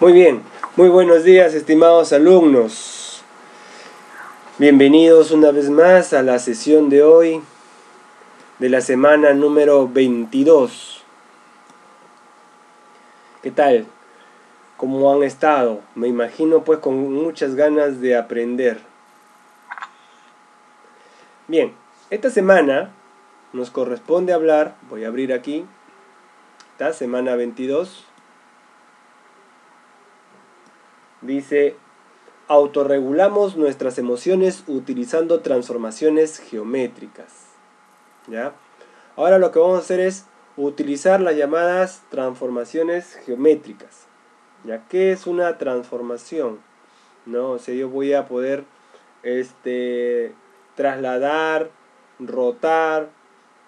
Muy bien, muy buenos días estimados alumnos. Bienvenidos una vez más a la sesión de hoy de la semana número 22. ¿Qué tal? ¿Cómo han estado? Me imagino pues con muchas ganas de aprender. Bien, esta semana nos corresponde hablar, voy a abrir aquí, esta semana 22 Dice, autorregulamos nuestras emociones utilizando transformaciones geométricas. ¿Ya? Ahora lo que vamos a hacer es utilizar las llamadas transformaciones geométricas. ¿Ya? ¿Qué es una transformación? ¿No? O sea, yo voy a poder este, trasladar, rotar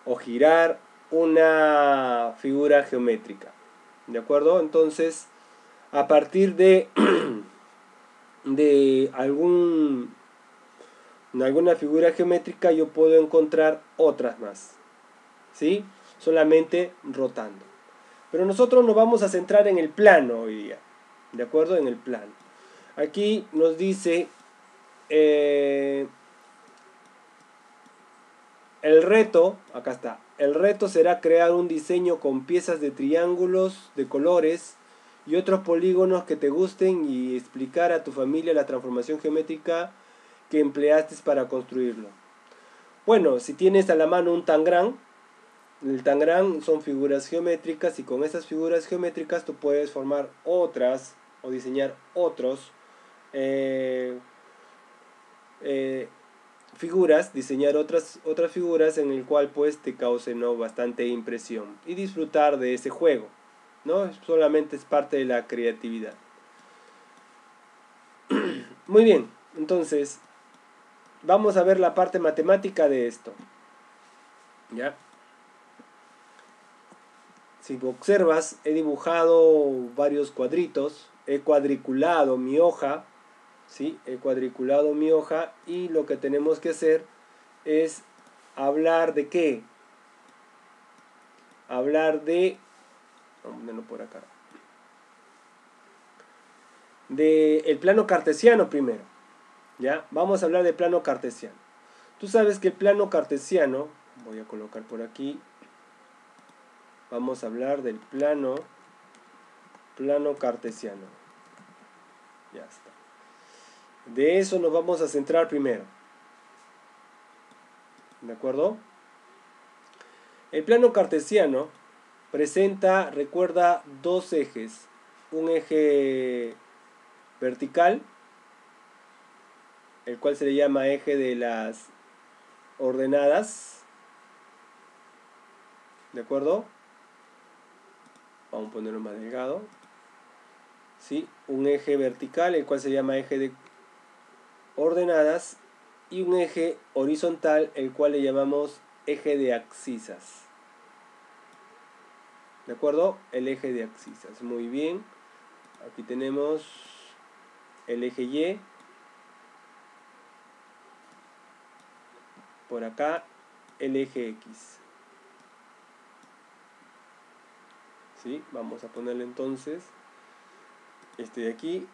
o girar una figura geométrica. ¿De acuerdo? Entonces, a partir de, de algún, alguna figura geométrica yo puedo encontrar otras más. ¿Sí? Solamente rotando. Pero nosotros nos vamos a centrar en el plano hoy día. ¿De acuerdo? En el plano. Aquí nos dice eh, el reto, acá está, el reto será crear un diseño con piezas de triángulos de colores y otros polígonos que te gusten y explicar a tu familia la transformación geométrica que empleaste para construirlo. Bueno, si tienes a la mano un tangram, el tangram son figuras geométricas y con esas figuras geométricas tú puedes formar otras o diseñar otros eh, eh, figuras, diseñar otras, otras figuras en el cual pues te cause ¿no? bastante impresión y disfrutar de ese juego. ¿No? Solamente es parte de la creatividad. Muy bien, entonces vamos a ver la parte matemática de esto. ¿Ya? Si observas, he dibujado varios cuadritos, he cuadriculado mi hoja, ¿sí? He cuadriculado mi hoja y lo que tenemos que hacer es hablar de qué? Hablar de Vamos a ponerlo por acá. De el plano cartesiano primero. ¿Ya? Vamos a hablar del plano cartesiano. Tú sabes que el plano cartesiano, voy a colocar por aquí, vamos a hablar del plano, plano cartesiano. Ya está. De eso nos vamos a centrar primero. ¿De acuerdo? El plano cartesiano presenta, recuerda, dos ejes. Un eje vertical, el cual se le llama eje de las ordenadas. ¿De acuerdo? Vamos a ponerlo más delgado. ¿Sí? Un eje vertical, el cual se llama eje de ordenadas. Y un eje horizontal, el cual le llamamos eje de axisas. ¿De acuerdo? El eje de axisas. Muy bien. Aquí tenemos el eje Y. Por acá el eje X. ¿Sí? Vamos a ponerle entonces este de aquí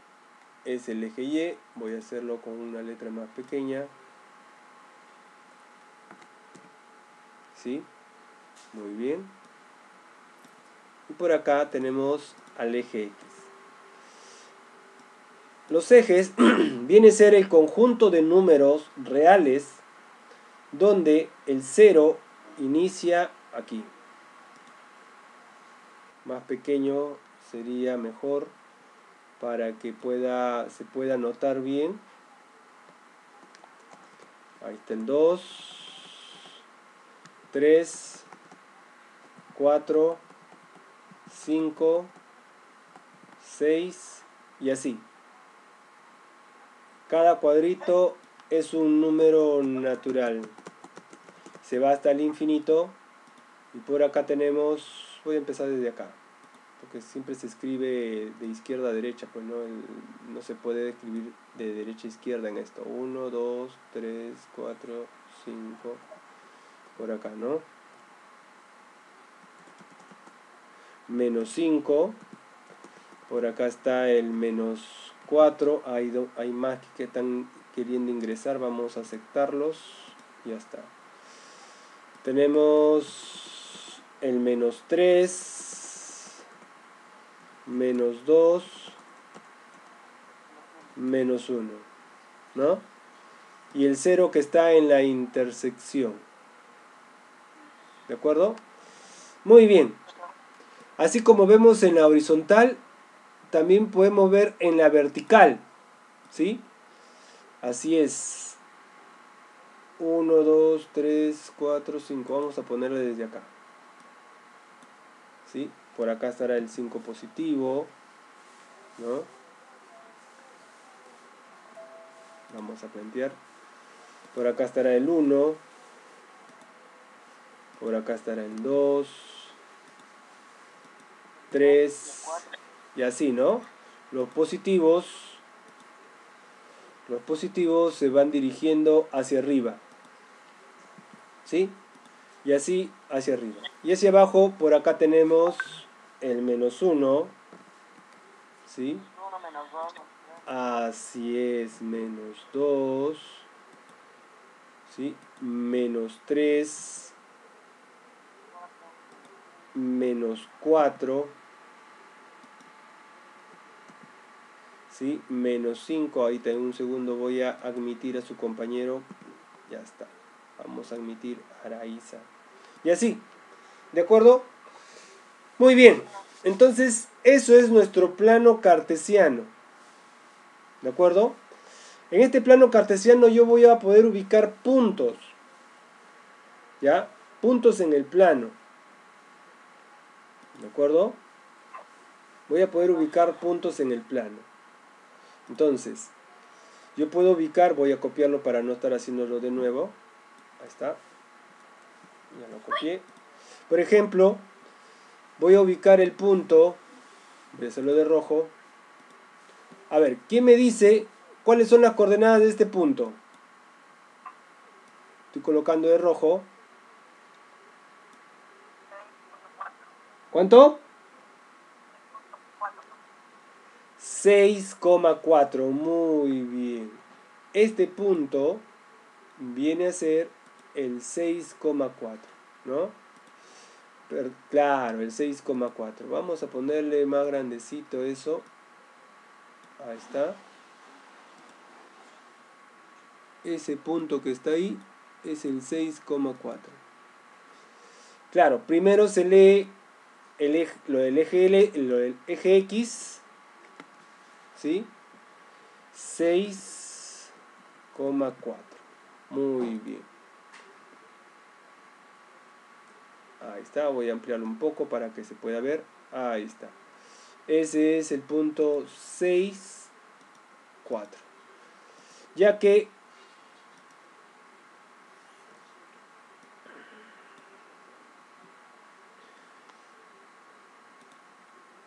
es el eje Y. Voy a hacerlo con una letra más pequeña. ¿Sí? Muy bien. Y por acá tenemos al eje X. Los ejes viene a ser el conjunto de números reales donde el 0 inicia aquí. Más pequeño sería mejor para que pueda, se pueda notar bien. Ahí está el 2, 3, 4, 5, 6 y así. Cada cuadrito es un número natural. Se va hasta el infinito. Y por acá tenemos, voy a empezar desde acá. Porque siempre se escribe de izquierda a derecha, pues no, no se puede escribir de derecha a izquierda en esto. 1, 2, 3, 4, 5. Por acá, ¿no? Menos 5, Por acá está el menos 4. Hay, hay más que están queriendo ingresar. Vamos a aceptarlos. Ya está. Tenemos el menos 3. Menos 2. Menos 1. ¿No? Y el 0 que está en la intersección. ¿De acuerdo? Muy bien. Así como vemos en la horizontal, también podemos ver en la vertical. ¿Sí? Así es. 1, 2, 3, 4, 5. Vamos a ponerlo desde acá. ¿Sí? Por acá estará el 5 positivo. ¿No? Vamos a plantear. Por acá estará el 1. Por acá estará el 2. 3 y así, ¿no? Los positivos, los positivos se van dirigiendo hacia arriba, ¿sí? Y así hacia arriba. Y hacia abajo, por acá tenemos el menos 1, ¿sí? Así es, menos 2, ¿sí? Menos 3, menos 4, ¿sí? menos 5, ahorita en un segundo voy a admitir a su compañero, ya está, vamos a admitir a Araíza, y así, ¿de acuerdo? Muy bien, entonces eso es nuestro plano cartesiano, ¿de acuerdo? En este plano cartesiano yo voy a poder ubicar puntos, ¿ya? Puntos en el plano, ¿de acuerdo? Voy a poder ubicar puntos en el plano. Entonces, yo puedo ubicar, voy a copiarlo para no estar haciéndolo de nuevo. Ahí está. Ya lo copié. Por ejemplo, voy a ubicar el punto, voy a hacerlo de rojo. A ver, ¿quién me dice cuáles son las coordenadas de este punto? Estoy colocando de rojo. ¿Cuánto? 6,4. Muy bien. Este punto viene a ser el 6,4. ¿No? claro, el 6,4. Vamos a ponerle más grandecito eso. Ahí está. Ese punto que está ahí es el 6,4. Claro, primero se lee el lo del eje L, lo del eje X ¿sí? 6,4. Muy bien. Ahí está, voy a ampliarlo un poco para que se pueda ver. Ahí está. Ese es el punto 6, 4. Ya que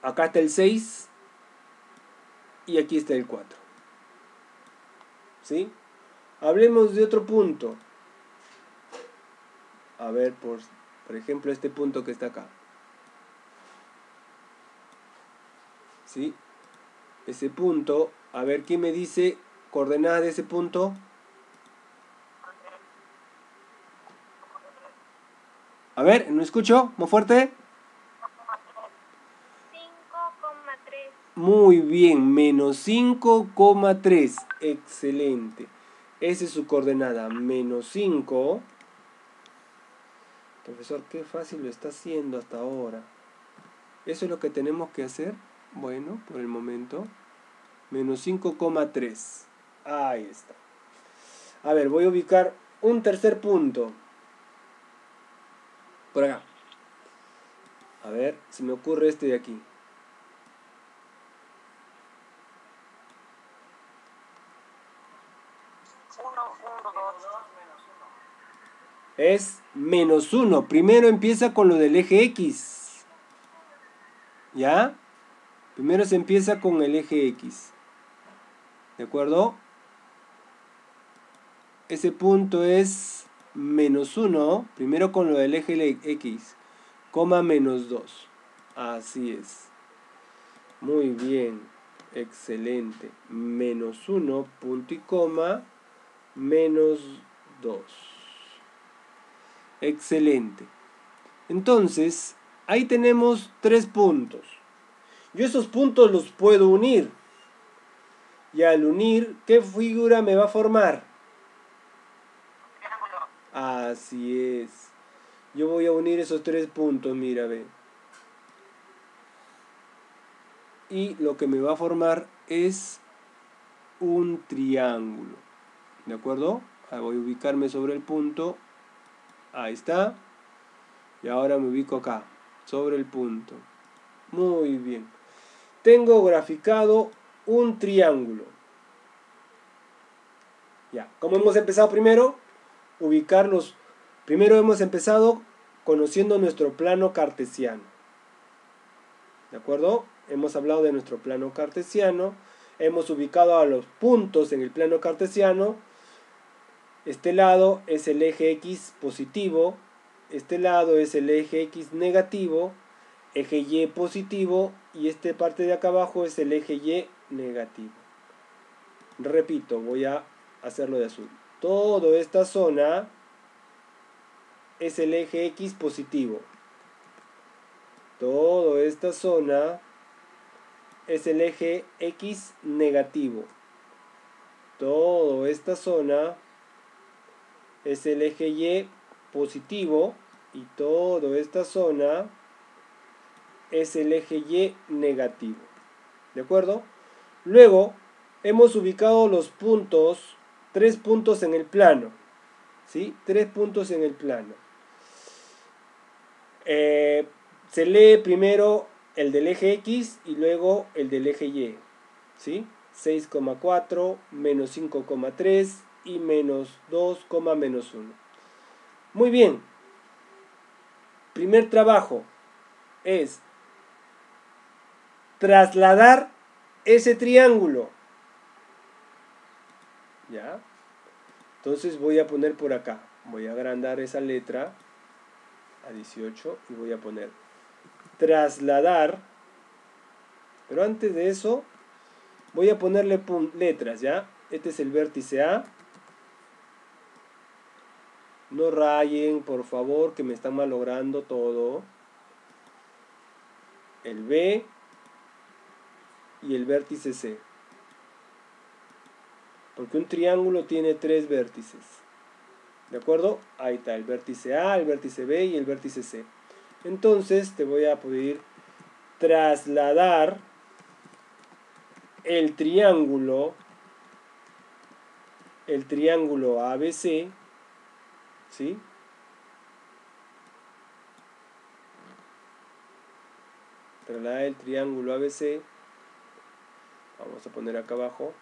acá está el 6 y aquí está el 4. ¿Sí? Hablemos de otro punto. A ver, por, por ejemplo, este punto que está acá. ¿Sí? Ese punto, a ver, ¿quién me dice coordenadas de ese punto? A ver, ¿no escucho? ¿Muy fuerte? Muy bien, menos 5,3. Excelente. Esa es su coordenada, menos 5. Profesor, qué fácil lo está haciendo hasta ahora. Eso es lo que tenemos que hacer. Bueno, por el momento. Menos 5,3. Ahí está. A ver, voy a ubicar un tercer punto. Por acá. A ver, se me ocurre este de aquí. Es menos 1. Primero empieza con lo del eje X. ¿Ya? Primero se empieza con el eje X. ¿De acuerdo? Ese punto es menos 1. Primero con lo del eje X. Coma menos 2. Así es. Muy bien. Excelente. Menos 1, punto y coma, menos 2. Excelente. Entonces, ahí tenemos tres puntos. Yo esos puntos los puedo unir. Y al unir, ¿qué figura me va a formar? Así es. Yo voy a unir esos tres puntos, mira, ve. Y lo que me va a formar es un triángulo. ¿De acuerdo? voy a ubicarme sobre el punto. Ahí está. Y ahora me ubico acá, sobre el punto. Muy bien. Tengo graficado un triángulo. Ya, ¿cómo hemos empezado primero? Ubicarlos. Primero hemos empezado conociendo nuestro plano cartesiano. ¿De acuerdo? Hemos hablado de nuestro plano cartesiano. Hemos ubicado a los puntos en el plano cartesiano. Este lado es el eje X positivo. Este lado es el eje X negativo. Eje Y positivo. Y esta parte de acá abajo es el eje Y negativo. Repito, voy a hacerlo de azul. Toda esta zona es el eje X positivo. Toda esta zona es el eje X negativo. Toda esta zona es el eje Y positivo y toda esta zona es el eje Y negativo. ¿De acuerdo? Luego hemos ubicado los puntos, tres puntos en el plano. ¿Sí? Tres puntos en el plano. Eh, se lee primero el del eje X y luego el del eje Y. ¿Sí? 6,4 menos 5,3 y menos 2, menos 1. Muy bien. Primer trabajo es trasladar ese triángulo. ¿Ya? Entonces voy a poner por acá. Voy a agrandar esa letra a 18 y voy a poner trasladar. Pero antes de eso voy a ponerle letras, ¿ya? Este es el vértice A. No rayen, por favor, que me están malogrando todo. El B y el vértice C. Porque un triángulo tiene tres vértices. ¿De acuerdo? Ahí está el vértice A, el vértice B y el vértice C. Entonces te voy a pedir trasladar el triángulo el triángulo ABC ¿sí? Trasladar el triángulo ABC vamos a poner acá abajo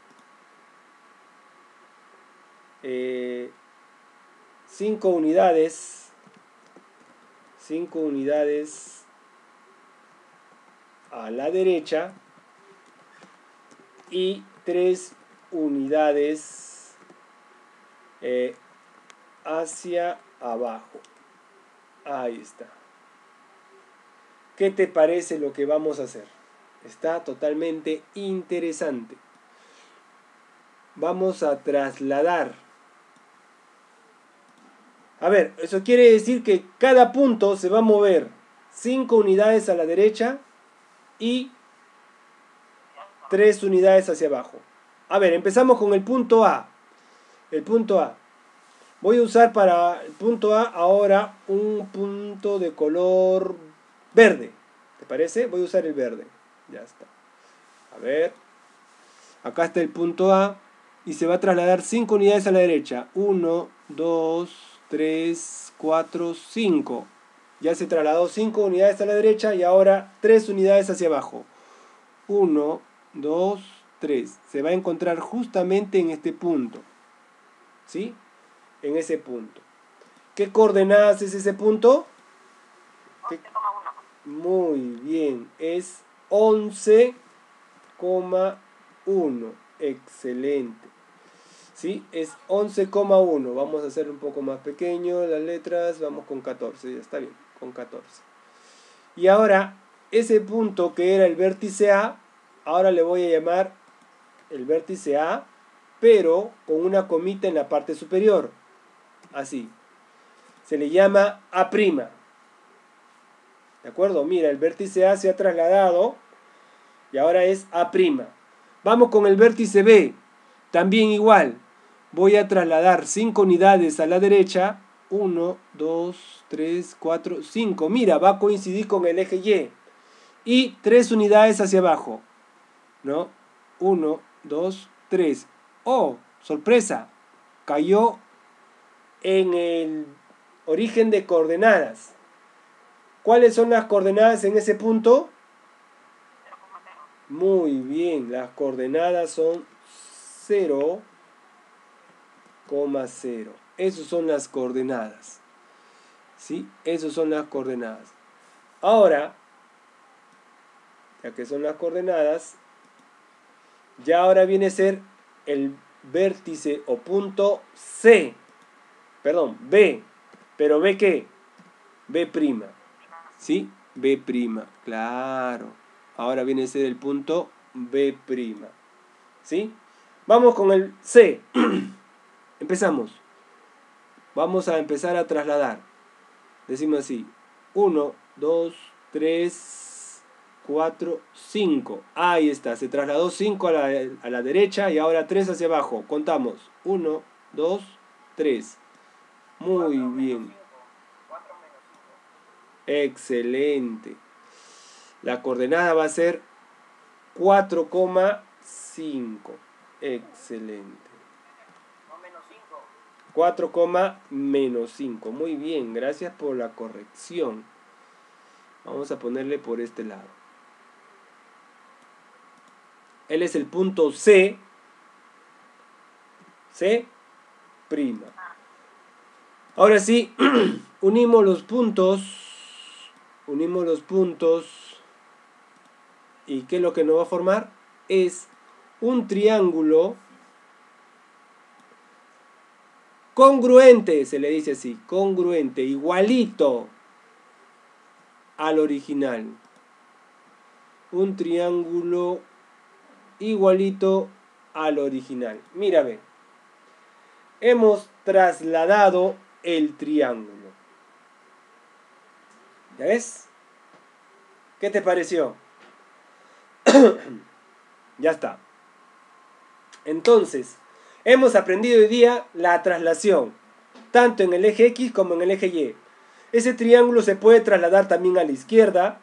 5 eh, unidades 5 unidades a la derecha y 3 unidades eh, hacia abajo. Ahí está. ¿Qué te parece lo que vamos a hacer? Está totalmente interesante. Vamos a trasladar a ver, eso quiere decir que cada punto se va a mover 5 unidades a la derecha y 3 unidades hacia abajo. A ver, empezamos con el punto A. El punto A. Voy a usar para el punto A ahora un punto de color verde. ¿Te parece? Voy a usar el verde. Ya está. A ver. Acá está el punto A. Y se va a trasladar 5 unidades a la derecha. 1, 2, 3, 4, 5. Ya se trasladó 5 unidades a la derecha y ahora 3 unidades hacia abajo. 1, 2, 3. Se va a encontrar justamente en este punto. ¿Sí? En ese punto. ¿Qué coordenadas es ese punto? Muy bien. Es 11,1. Excelente. ¿sí? Es 11,1. Vamos a hacer un poco más pequeño las letras. Vamos con 14. Ya está bien, con 14. Y ahora, ese punto que era el vértice A, ahora le voy a llamar el vértice A, pero con una comita en la parte superior. Así. Se le llama A'. ¿De acuerdo? Mira, el vértice A se ha trasladado y ahora es A'. Vamos con el vértice B. También igual. Voy a trasladar 5 unidades a la derecha. 1, 2, 3, 4, 5. Mira, va a coincidir con el eje Y. Y 3 unidades hacia abajo. ¿No? 1, 2, 3. ¡Oh! Sorpresa. Cayó en el origen de coordenadas. ¿Cuáles son las coordenadas en ese punto? Muy bien, las coordenadas son 0, 0. Esas son las coordenadas. ¿Sí? Esas son las coordenadas. Ahora, ya que son las coordenadas, ya ahora viene a ser el vértice o punto C. Perdón, B. Pero B qué? B. ¿Sí? B. Claro. Ahora viene a ser el punto B. ¿Sí? Vamos con el C. Empezamos. Vamos a empezar a trasladar. Decimos así. 1, 2, 3, 4, 5. Ahí está. Se trasladó 5 a la, a la derecha y ahora 3 hacia abajo. Contamos. 1, 2, 3. Muy bien. Excelente. La coordenada va a ser 4,5. Excelente. 4, menos 5. Muy bien, gracias por la corrección. Vamos a ponerle por este lado. Él es el punto C. C prima. Ahora sí, unimos los puntos. Unimos los puntos. ¿Y qué es lo que nos va a formar? Es un triángulo congruente, se le dice así, congruente, igualito al original. Un triángulo igualito al original. Mira, ve. Hemos trasladado el triángulo. ¿Ya ves? ¿Qué te pareció? ya está. Entonces, hemos aprendido hoy día la traslación, tanto en el eje X como en el eje Y. Ese triángulo se puede trasladar también a la izquierda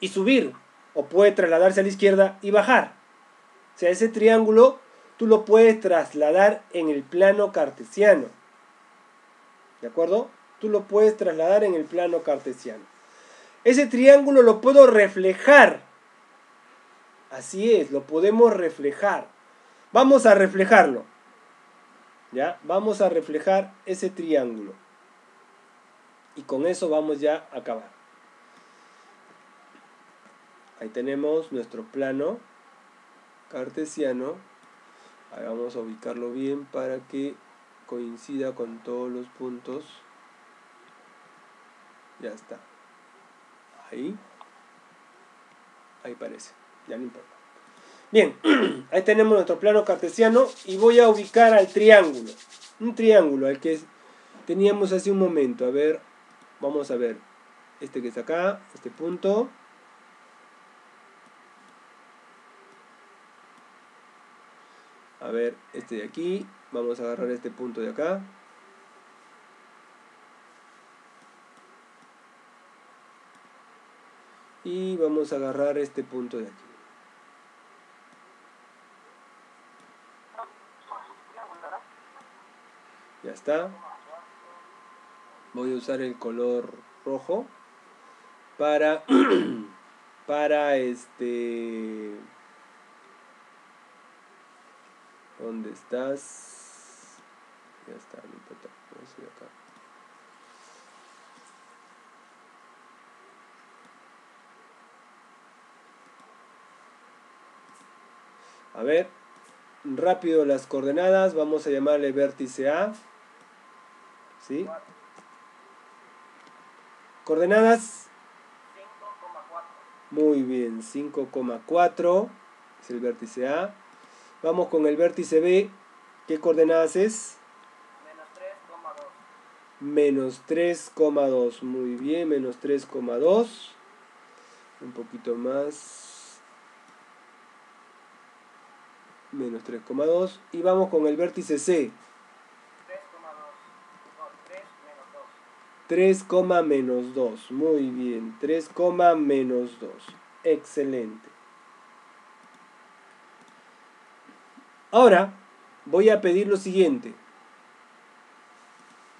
y subir, o puede trasladarse a la izquierda y bajar. O sea, ese triángulo tú lo puedes trasladar en el plano cartesiano. ¿De acuerdo? Tú lo puedes trasladar en el plano cartesiano. Ese triángulo lo puedo reflejar. Así es, lo podemos reflejar. Vamos a reflejarlo. ¿Ya? Vamos a reflejar ese triángulo. Y con eso vamos ya a acabar. Ahí tenemos nuestro plano cartesiano. Ahí vamos a ubicarlo bien para que coincida con todos los puntos. Ya está. Ahí. Ahí parece. Ya no importa. Bien, ahí tenemos nuestro plano cartesiano y voy a ubicar al triángulo. Un triángulo, al que teníamos hace un momento. A ver, vamos a ver. Este que está acá, este punto. A ver, este de aquí. Vamos a agarrar este punto de acá. Y vamos a agarrar este punto de aquí. Ya está. Voy a usar el color rojo para para este ¿Dónde estás? Ya está, no importa. Vamos a ir acá. A ver, rápido las coordenadas. Vamos a llamarle vértice A. ¿Sí? Coordenadas. 5,4. Muy bien, 5,4. Es el vértice A. Vamos con el vértice B. ¿Qué coordenadas es? Menos 3,2. Muy bien, menos 3,2. Un poquito más. Menos 3,2. Y vamos con el vértice C. 3, menos 2. Muy bien. 3, menos 2. Excelente. Ahora voy a pedir lo siguiente.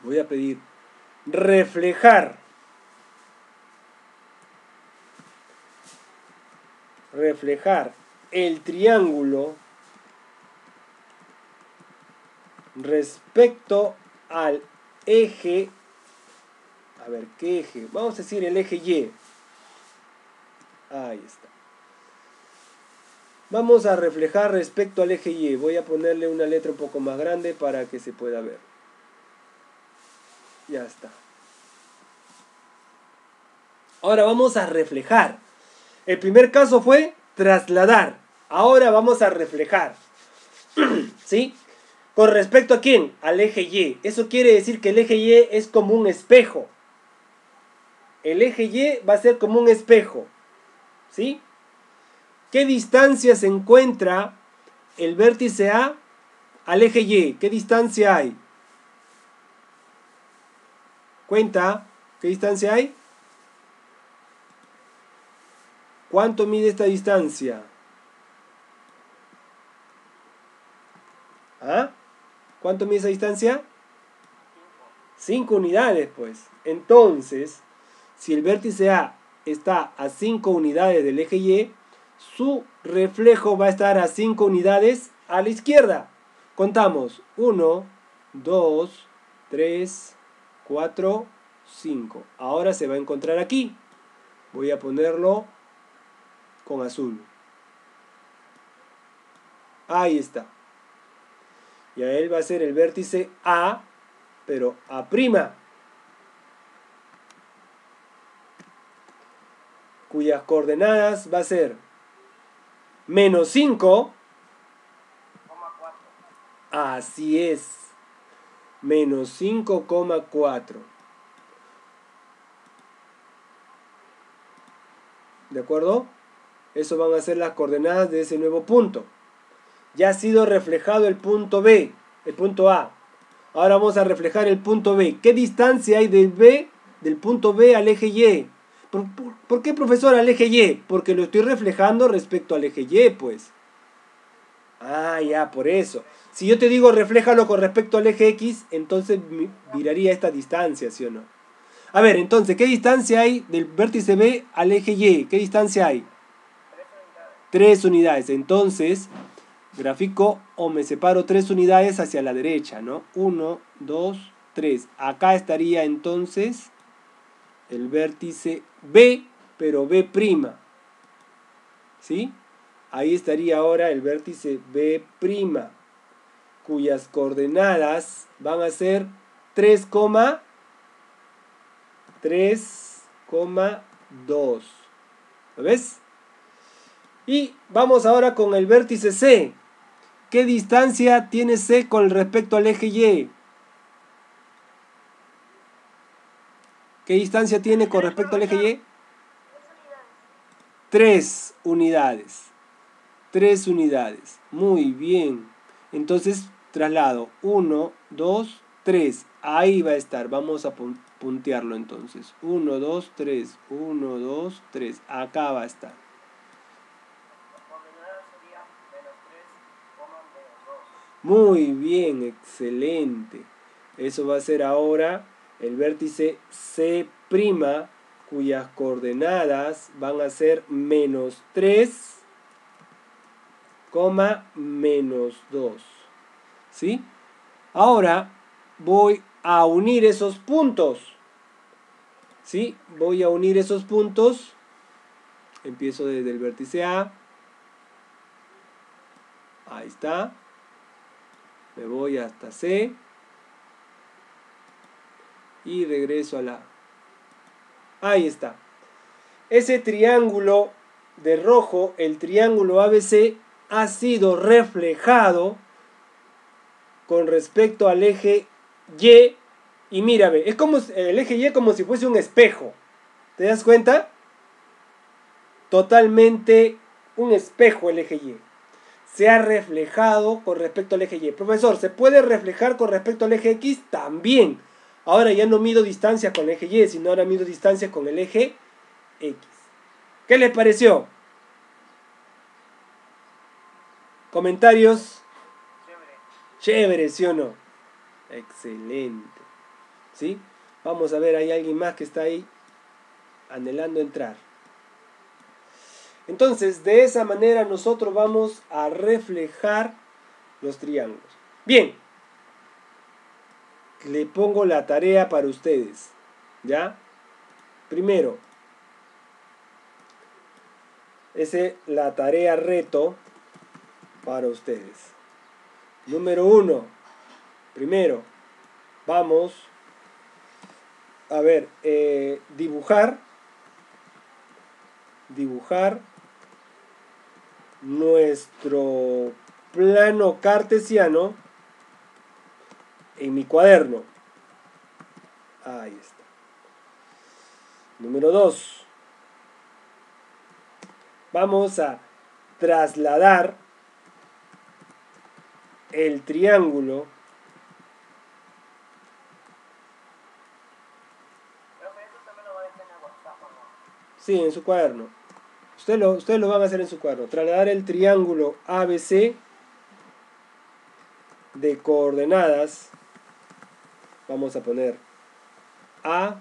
Voy a pedir reflejar. Reflejar el triángulo respecto al eje a ver, ¿qué eje? Vamos a decir el eje Y. Ahí está. Vamos a reflejar respecto al eje Y. Voy a ponerle una letra un poco más grande para que se pueda ver. Ya está. Ahora vamos a reflejar. El primer caso fue trasladar. Ahora vamos a reflejar. ¿Sí? ¿Con respecto a quién? Al eje Y. Eso quiere decir que el eje Y es como un espejo el eje Y va a ser como un espejo. ¿Sí? ¿Qué distancia se encuentra el vértice A al eje Y? ¿Qué distancia hay? Cuenta, ¿qué distancia hay? ¿Cuánto mide esta distancia? ¿Ah? ¿Cuánto mide esa distancia? 5 unidades, pues. Entonces, si el vértice A está a 5 unidades del eje Y, su reflejo va a estar a 5 unidades a la izquierda. Contamos 1, 2, 3, 4, 5. Ahora se va a encontrar aquí. Voy a ponerlo con azul. Ahí está. Y a él va a ser el vértice A, pero A' cuyas coordenadas va a ser menos 5. Así es. Menos 5,4. ¿De acuerdo? Eso van a ser las coordenadas de ese nuevo punto. Ya ha sido reflejado el punto B, el punto A. Ahora vamos a reflejar el punto B. ¿Qué distancia hay del B, del punto B al eje Y? ¿Por, qué, profesor, al eje Y? Porque lo estoy reflejando respecto al eje Y, pues. Ah, ya, por eso. Si yo te digo refléjalo con respecto al eje X, entonces miraría esta distancia, ¿sí o no? A ver, entonces, ¿qué distancia hay del vértice B al eje Y? ¿Qué distancia hay? Tres unidades. Entonces, gráfico o me separo tres unidades hacia la derecha, ¿no? Uno, dos, tres. Acá estaría entonces el vértice B, pero B'. ¿Sí? Ahí estaría ahora el vértice B', cuyas coordenadas van a ser 3,3,2. ¿Lo ves? Y vamos ahora con el vértice C. ¿Qué distancia tiene C con respecto al eje Y? ¿Qué distancia tiene con respecto al eje Y? Tres unidades. Tres unidades. Muy bien. Entonces, traslado. Uno, dos, tres. Ahí va a estar. Vamos a puntearlo entonces. Uno, dos, tres. Uno, dos, tres. Acá va a estar. Muy bien, excelente. Eso va a ser ahora el vértice C', cuyas coordenadas van a ser menos 3, menos 2. ¿Sí? Ahora voy a unir esos puntos. ¿Sí? Voy a unir esos puntos. Empiezo desde el vértice A. Ahí está. Me voy hasta C y regreso a la... Ahí está. Ese triángulo de rojo, el triángulo ABC, ha sido reflejado con respecto al eje Y. Y mírame, es como el eje Y como si fuese un espejo. ¿Te das cuenta? Totalmente un espejo el eje Y. Se ha reflejado con respecto al eje Y. Profesor, ¿se puede reflejar con respecto al eje X? También. Ahora ya no mido distancia con el eje Y, sino ahora mido distancia con el eje X. ¿Qué les pareció? ¿Comentarios? Chévere, ¿sí o no? Excelente. ¿Sí? Vamos a ver, hay alguien más que está ahí anhelando entrar. Entonces, de esa manera nosotros vamos a reflejar los triángulos. Bien, le pongo la tarea para ustedes. ¿Ya? Primero, esa es la tarea reto para ustedes. Número uno, primero, vamos a ver, eh, dibujar, dibujar nuestro plano cartesiano en mi cuaderno. Ahí está. Número 2. Vamos a trasladar el triángulo Sí, en su cuaderno. Ustedes lo, ustedes lo van a hacer en su cuaderno. Trasladar el triángulo ABC de coordenadas. Vamos a poner A.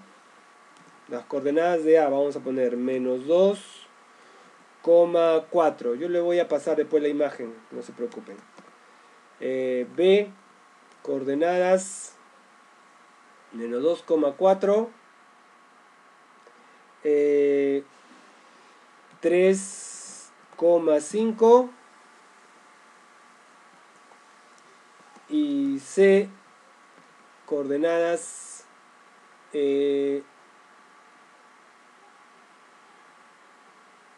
Las coordenadas de A vamos a poner menos 2,4. Yo le voy a pasar después la imagen, no se preocupen. Eh, B, coordenadas menos 2,4 3,5 y C coordenadas eh,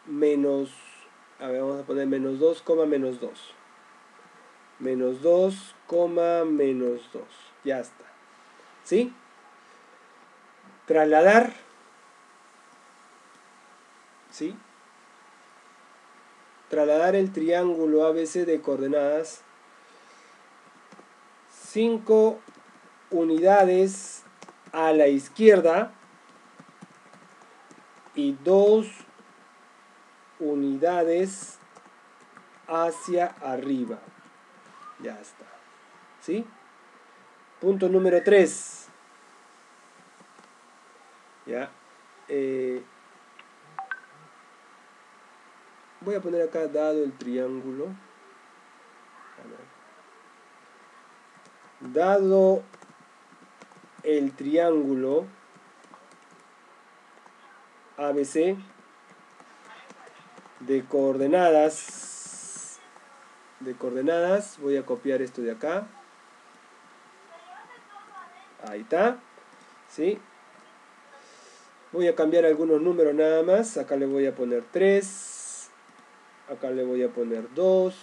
menos a ver vamos a poner menos 2, menos 2 menos 2, menos 2 ya está ¿sí? trasladar ¿sí? Trasladar el triángulo ABC de coordenadas 5 unidades a la izquierda y 2 unidades hacia arriba. Ya está. ¿Sí? Punto número 3. Ya. Eh, voy a poner acá dado el triángulo dado el triángulo ABC de coordenadas de coordenadas voy a copiar esto de acá ahí está ¿sí? voy a cambiar algunos números nada más acá le voy a poner 3 acá le voy a poner 2,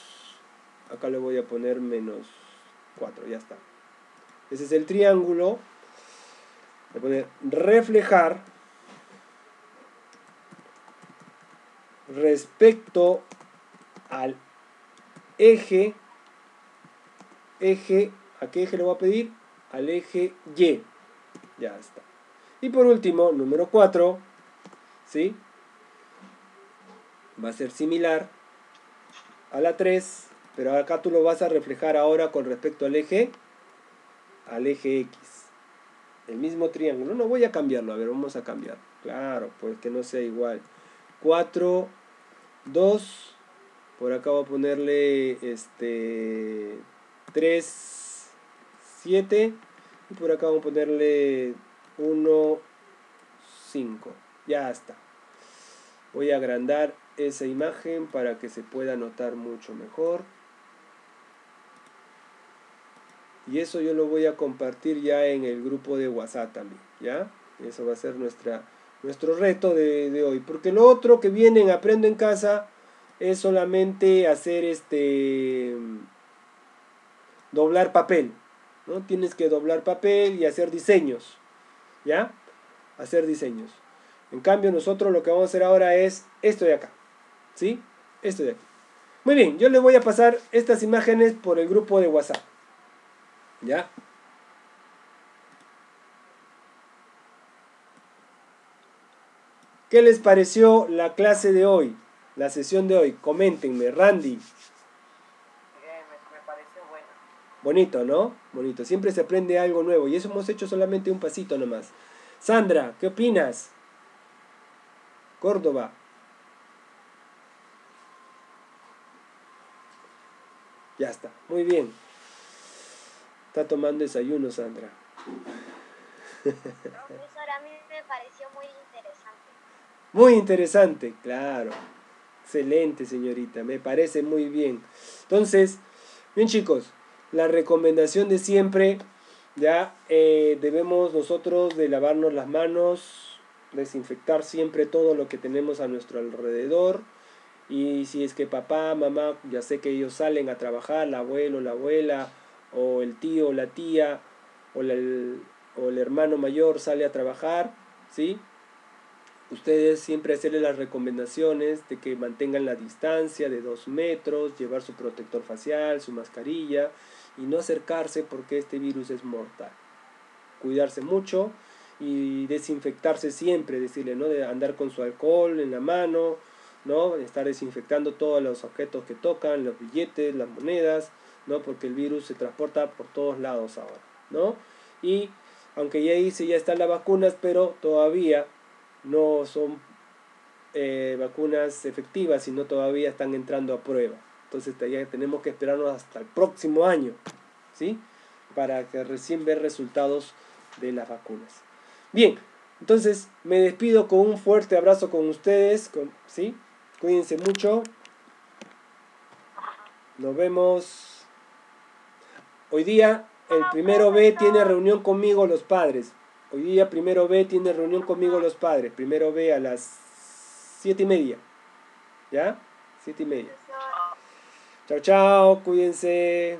acá le voy a poner menos 4, ya está. Ese es el triángulo. A poner reflejar respecto al eje, eje, ¿a qué eje le voy a pedir? Al eje Y. Ya está. Y por último, número 4, ¿sí? Va a ser similar a la 3, pero acá tú lo vas a reflejar ahora con respecto al eje, al eje X. El mismo triángulo. No voy a cambiarlo, a ver, vamos a cambiar. Claro, pues que no sea igual. 4, 2, por acá voy a ponerle este 3, 7, y por acá vamos a ponerle 1, 5. Ya está. Voy a agrandar esa imagen para que se pueda notar mucho mejor. Y eso yo lo voy a compartir ya en el grupo de WhatsApp también, ¿ya? Eso va a ser nuestra, nuestro reto de, hoy. Porque lo otro que viene en Aprendo en Casa, es solamente hacer este doblar papel, ¿no? Tienes que doblar papel y hacer diseños, ¿ya? Hacer diseños. En cambio, nosotros lo que vamos a hacer ahora es esto de acá, ¿sí? Esto de aquí. Muy bien, yo les voy a pasar estas imágenes por el grupo de WhatsApp, ¿ya? ¿Qué les pareció la clase de hoy? La sesión de hoy. Coméntenme, Randy. Bonito, ¿no? Bonito. Siempre se aprende algo nuevo. Y eso hemos hecho solamente un pasito nomás. Sandra, ¿qué opinas? Córdoba. Ya está. Muy bien. Está tomando desayuno, Sandra. Profesor, a mí me pareció muy interesante. Muy interesante, claro. Excelente, señorita. Me parece muy bien. Entonces, bien chicos, la recomendación de siempre, ya eh, debemos nosotros de lavarnos las manos, desinfectar siempre todo lo que tenemos a nuestro alrededor. Y si es que papá, mamá, ya sé que ellos salen a trabajar, el abuelo, la abuela, o el tío, la tía, o, el, o el hermano mayor sale a trabajar, ¿sí? Ustedes siempre hacerle las recomendaciones de que mantengan la distancia de dos metros, llevar su protector facial, su mascarilla y no acercarse porque este virus es mortal. Cuidarse mucho y desinfectarse siempre, decirle, ¿no? De andar con su alcohol en la mano, ¿no? Estar desinfectando todos los objetos que tocan, los billetes, las monedas, ¿no? Porque el virus se transporta por todos lados ahora, ¿no? Y aunque ya hice, ya están las vacunas, pero todavía no son eh, vacunas efectivas, sino todavía están entrando a prueba. Entonces ya tenemos que esperarnos hasta el próximo año, ¿sí? Para que recién ver resultados de las vacunas. Bien, entonces me despido con un fuerte abrazo con ustedes, ¿sí? Cuídense mucho. Nos vemos. Hoy día el primero B tiene reunión conmigo los padres. Hoy día primero B tiene reunión conmigo los padres. Primero B a las siete y media. ¿Ya? Siete y media. Chao, chao, cuídense.